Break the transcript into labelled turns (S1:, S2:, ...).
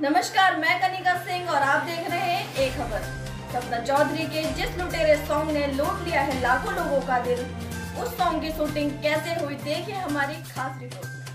S1: नमस्कार, मैं कनिका सिंह और आप देख रहे हैं एक खबर। सपना चौधरी के जिस लुटेरे सॉन्ग ने लूट लिया है लाखों लोगों का दिल, उस सॉन्ग की शूटिंग कैसे हुई, देखिए हमारी खास रिपोर्ट